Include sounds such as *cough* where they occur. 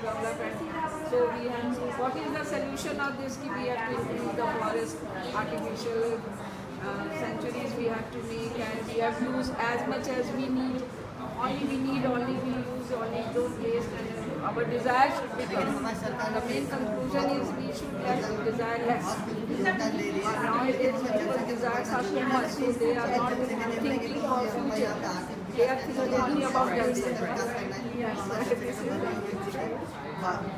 develop and so we have what is the solution of this? We have to increase the forest, artificial uh, sanctuaries we have to make and we have to use as much as we need. Only we need, only we use, only don't waste and our desire should become, the main conclusion is we should less desire less. Nowadays people's desires are so much, so they are not thinking of future. They are thinking only about themselves. Yes, *laughs* the